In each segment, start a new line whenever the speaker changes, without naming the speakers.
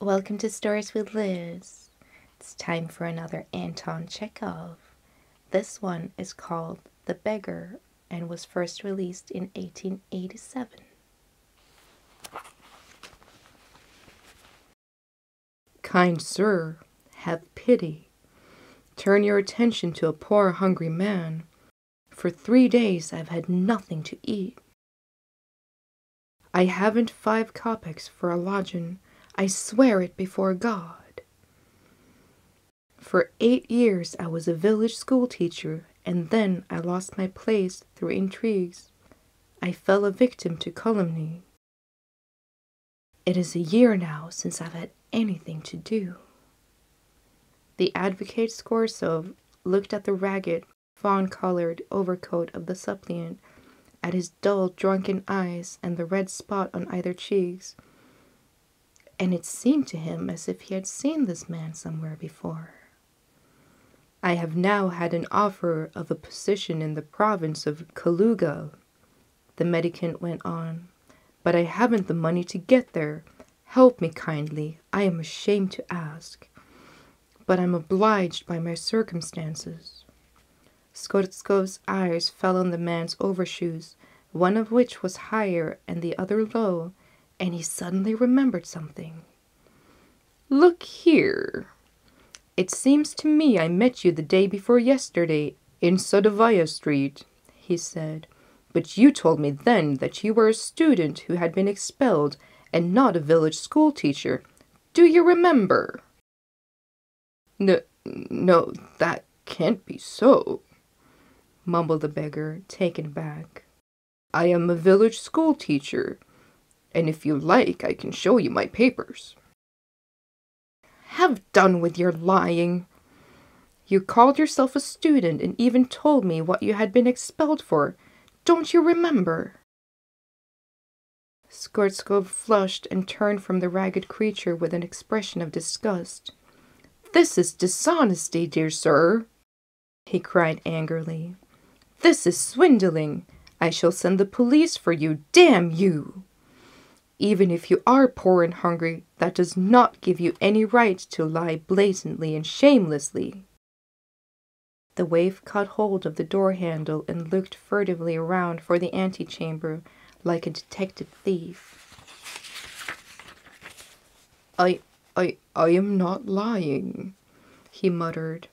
Welcome to Stories with Liz. It's time for another Anton Chekhov. This one is called The Beggar and was first released in 1887.
Kind sir, have pity. Turn your attention to a poor hungry man. For three days I've had nothing to eat. I haven't five kopecks for a lodging. I swear it before God. For eight years I was a village school teacher, and then I lost my place through intrigues. I fell a victim to calumny. It is a year now since I've had anything to do. The advocate Skvortsov looked at the ragged, fawn colored overcoat of the suppliant, at his dull, drunken eyes and the red spot on either cheeks and it seemed to him as if he had seen this man somewhere before. I have now had an offer of a position in the province of Kaluga, the mendicant went on, but I haven't the money to get there. Help me kindly, I am ashamed to ask, but I'm obliged by my circumstances. Skvortsov's eyes fell on the man's overshoes, one of which was higher and the other low, and he suddenly remembered something. Look here. It seems to me I met you the day before yesterday in Sadovaya Street, he said, but you told me then that you were a student who had been expelled and not a village schoolteacher. Do you remember? No, no, that can't be so, mumbled the beggar, taken aback. I am a village school teacher, and if you like, I can show you my papers. Have done with your lying. You called yourself a student and even told me what you had been expelled for. Don't you remember? Skvortsov flushed and turned from the ragged creature with an expression of disgust. This is dishonesty, dear sir, he cried angrily. This is swindling. I shall send the police for you, damn you! Even if you are poor and hungry, that does not give you any right to lie blatantly and shamelessly. The waif caught hold of the door handle and looked furtively around for the antechamber like a detected thief. I, I, I am not lying, he muttered.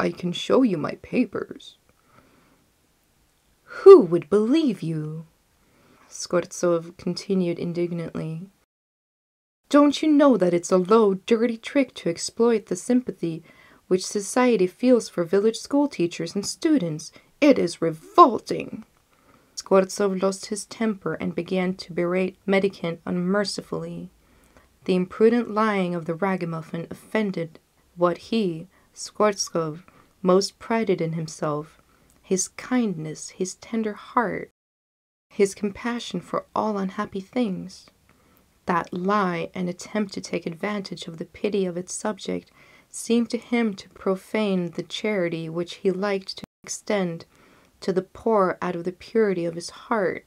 I can show you my papers. Who would believe you? Skvortsov continued indignantly. Don't you know that it's a low, dirty trick to exploit the sympathy which society feels for village school teachers and students? It is revolting. Skvortsov lost his temper and began to berate mendicant unmercifully. The imprudent lying of the ragamuffin offended what he, Skvortsov, most prided in himself his kindness, his tender heart his compassion for all unhappy things. That lie and attempt to take advantage of the pity of its subject seemed to him to profane the charity which he liked to extend to the poor out of the purity of his heart.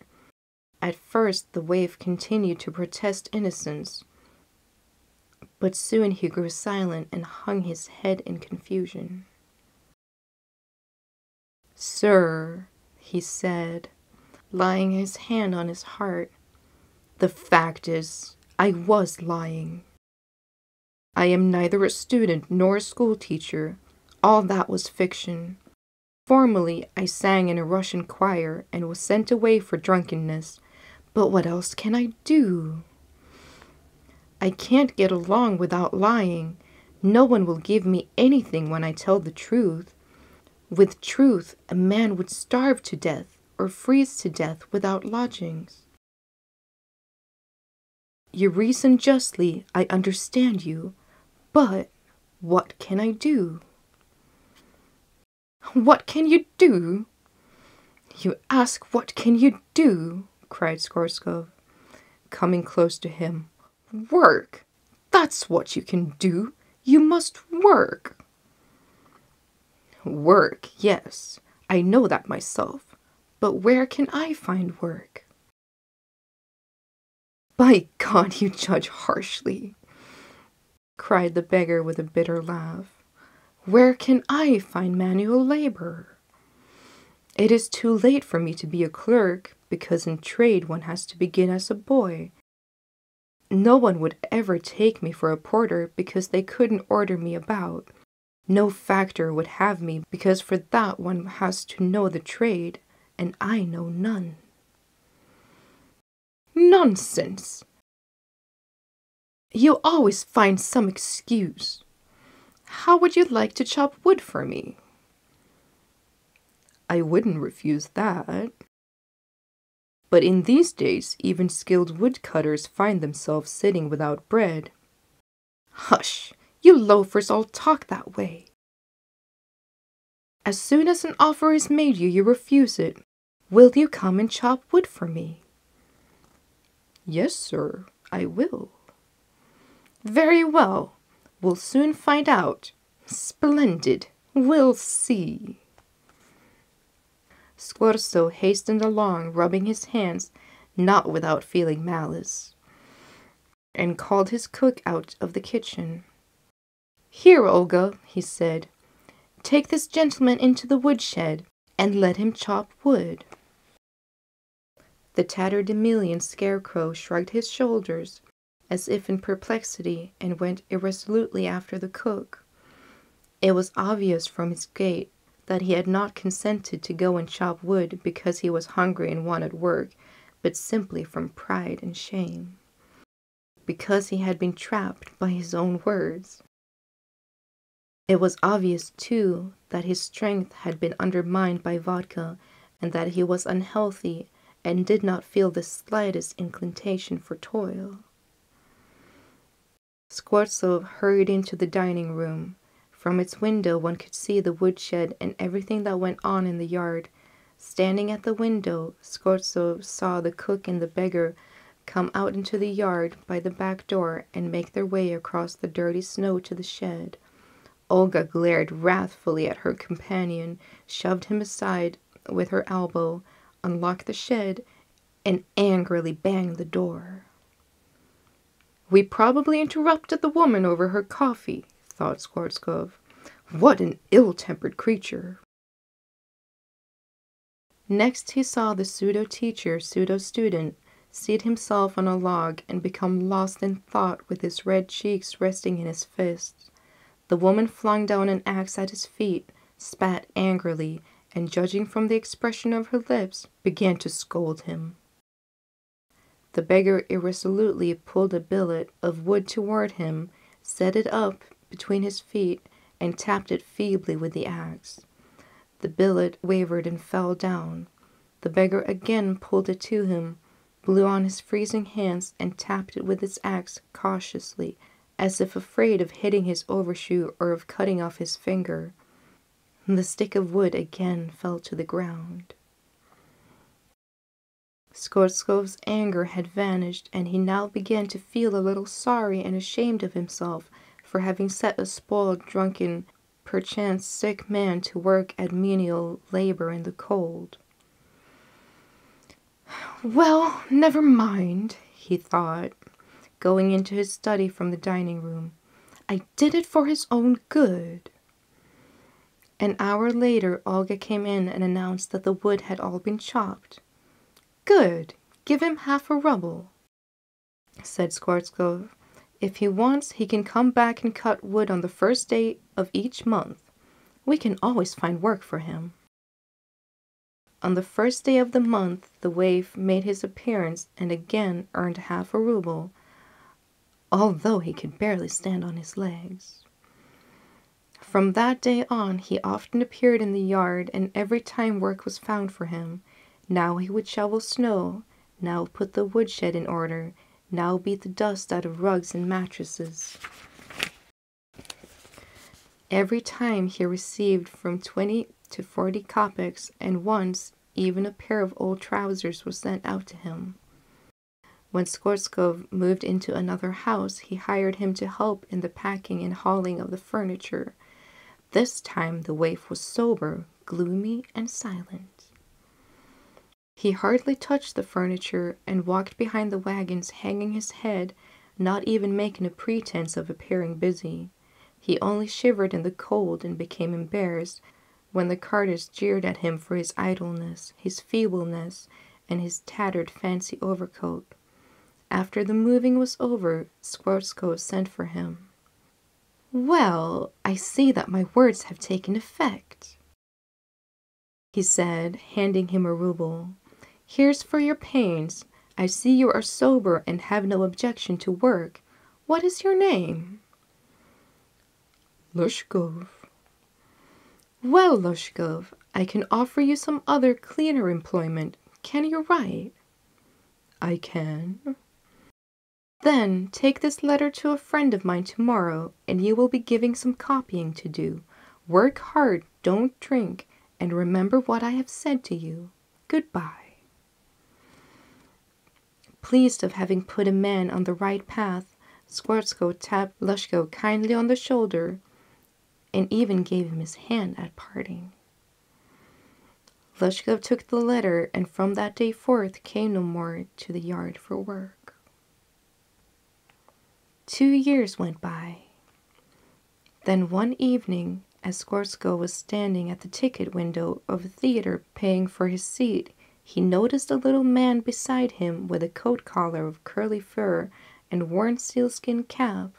At first, the waif continued to protest innocence, but soon he grew silent and hung his head in confusion. Sir, he said, laying his hand on his heart. The fact is, I was lying. I am neither a student nor a school teacher. All that was fiction. Formerly, I sang in a Russian choir and was sent away for drunkenness. But what else can I do? I can't get along without lying. No one will give me anything when I tell the truth. With truth, a man would starve to death or freeze to death without lodgings. You reason justly, I understand you, but what can I do? What can you do? You ask what can you do? cried Skvortsov, coming close to him. Work! That's what you can do. You must work. Work, yes, I know that myself. But where can I find work? By God, you judge harshly. cried the beggar with a bitter laugh. Where can I find manual labor? It is too late for me to be a clerk because in trade one has to begin as a boy. No one would ever take me for a porter because they couldn't order me about. No factor would have me because for that one has to know the trade, and I know none. Nonsense! You always find some excuse. How would you like to chop wood for me? I wouldn't refuse that. But in these days, even skilled woodcutters find themselves sitting without bread. Hush! You loafers all talk that way. As soon as an offer is made you, you refuse it. Will you come and chop wood for me? Yes, sir, I will. Very well. We'll soon find out. Splendid. We'll see. Skvortsov hastened along, rubbing his hands, not without feeling malice, and called his cook out of the kitchen. Here, Olga, he said, take this gentleman into the woodshed and let him chop wood. The tatterdemalion scarecrow shrugged his shoulders as if in perplexity and went irresolutely after the cook. It was obvious from his gait that he had not consented to go and chop wood because he was hungry and wanted work, but simply from pride and shame. Because he had been trapped by his own words. It was obvious, too, that his strength had been undermined by vodka and that he was unhealthy and did not feel the slightest inclination for toil. Skvortsov hurried into the dining room. From its window one could see the woodshed and everything that went on in the yard. Standing at the window, Skvortsov saw the cook and the beggar come out into the yard by the back door and make their way across the dirty snow to the shed. Olga glared wrathfully at her companion, shoved him aside with her elbow, unlocked the shed, and angrily banged the door. We probably interrupted the woman over her coffee, thought Skvortsov. What an ill-tempered creature. Next he saw the pseudo-teacher, pseudo-student, seat himself on a log and become lost in thought with his red cheeks resting in his fists. The woman flung down an axe at his feet, spat angrily, and judging from the expression of her lips, began to scold him. The beggar irresolutely pulled a billet of wood toward him, set it up between his feet, and tapped it feebly with the axe. The billet wavered and fell down. The beggar again pulled it to him, blew on his freezing hands, and tapped it with his axe cautiously as if afraid of hitting his overshoe or of cutting off his finger. The stick of wood again fell to the ground. Skvortsov's anger had vanished, and he now began to feel a little sorry and ashamed of himself for having set a spoiled, drunken, perchance sick man to work at menial labor in the cold. Well, never mind, he thought going into his study from the dining room. I did it for his own good. An hour later, Olga came in and announced that the wood had all been chopped. Good. Give him half a ruble, said Skvortsov. If he wants, he can come back and cut wood on the first day of each month. We can always find work for him. On the first day of the month, the waif made his appearance and again earned half a ruble, although he could barely stand on his legs. From that day on, he often appeared in the yard, and every time work was found for him. Now he would shovel snow, now put the woodshed in order, now beat the dust out of rugs and mattresses. Every time he received from 20 to 40 kopecks, and once even a pair of old trousers was sent out to him. When Skvortsov moved into another house, he hired him to help in the packing and hauling of the furniture. This time the waif was sober, gloomy, and silent. He hardly touched the furniture and walked behind the wagons, hanging his head, not even making a pretense of appearing busy. He only shivered in the cold and became embarrassed when the carters jeered at him for his idleness, his feebleness, and his tattered fancy overcoat. After the moving was over, Schwarzkopf sent for him. Well, I see that my words have taken effect, he said, handing him a ruble. Here's for your pains. I see you are sober and have no objection to work. What is your name?
Lushkov.
Well, Lushkov, I can offer you some other cleaner employment. Can you write?
I can.
Then take this letter to a friend of mine tomorrow, and you will be giving some copying to do. Work hard, don't drink, and remember what I have said to you. Goodbye. Pleased of having put a man on the right path, Schwarzkopf tapped Lushkov kindly on the shoulder and even gave him his hand at parting. Lushkov took the letter and from that day forth came no more to the yard for work. Two years went by. Then one evening, as Schwarzkopf was standing at the ticket window of a theater paying for his seat, he noticed a little man beside him with a coat collar of curly fur and worn sealskin cap.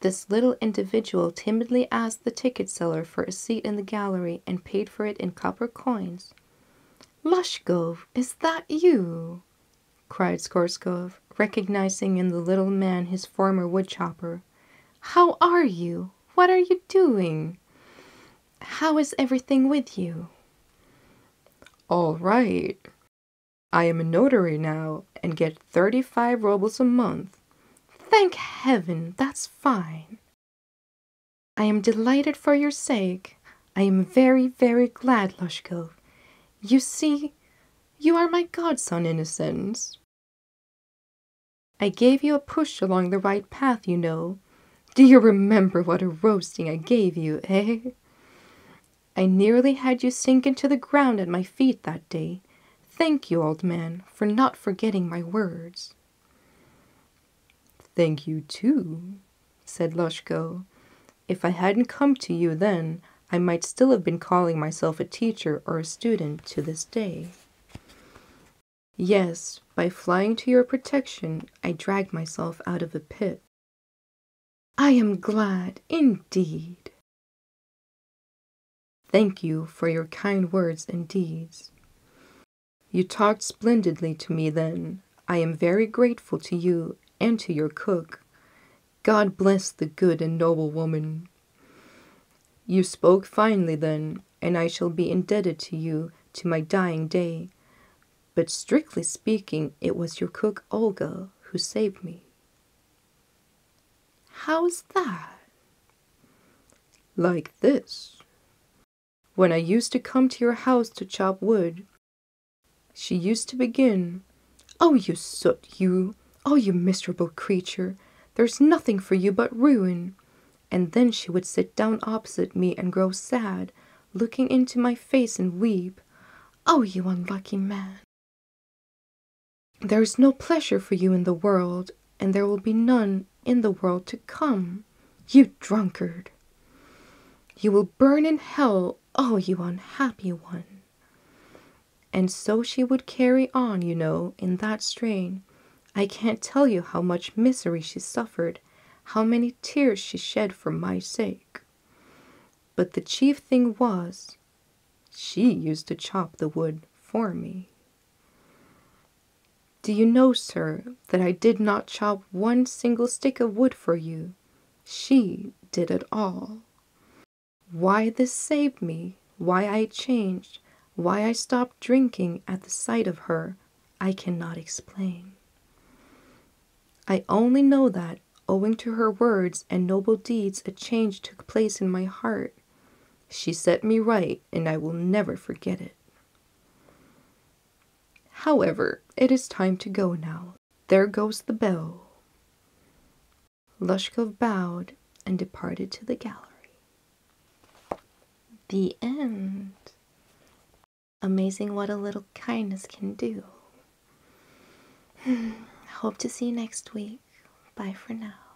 This little individual timidly asked the ticket seller for a seat in the gallery and paid for it in copper coins. Lushkov, is that you? cried Schwarzkopf, recognizing in the little man his former woodchopper. How are you? What are you doing? How is everything with you?
All right. I am a notary now and get 35 rubles a month.
Thank heaven, that's fine. I am delighted for your sake. I am very, very glad, Lushkov. You see, you are my godson in a sense. I gave you a push along the right path, you know. Do you remember what a roasting I gave you, eh? I nearly had you sink into the ground at my feet that day. Thank you, old man, for not forgetting my words.
Thank you, too, said Lushko. If I hadn't come to you then, I might still have been calling myself a teacher or a student to this day. Yes, by flying to your protection, I dragged myself out of a pit.
I am glad, indeed.
Thank you for your kind words and deeds. You talked splendidly to me then. I am very grateful to you and to your cook. God bless the good and noble woman. You spoke finely then, and I shall be indebted to you to my dying day but strictly speaking, it was your cook Olga who saved me.
How's that?
Like this. When I used to come to your house to chop wood, she used to begin,
Oh, you soot, you! Oh, you miserable creature! There's nothing for you but ruin! And then she would sit down opposite me and grow sad, looking into my face and weep. Oh, you unlucky man! There is no pleasure for you in the world, and there will be none in the world to come. You drunkard! You will burn in hell, oh, you unhappy one! And so she would carry on, you know, in that strain. I can't tell you how much misery she suffered, how many tears she shed for my sake. But the chief thing was, she used to chop the wood for me. Do you know, sir, that I did not chop one single stick of wood for you? She did it all. Why this saved me, why I changed, why I stopped drinking at the sight of her, I cannot explain. I only know that, owing to her words and noble deeds, a change took place in my heart. She set me right, and I will never forget it. However, it is time to go now. There goes the bell. Lushkov bowed and departed to the gallery. The end. Amazing what a little kindness can do. Hope to see you next week.
Bye for now.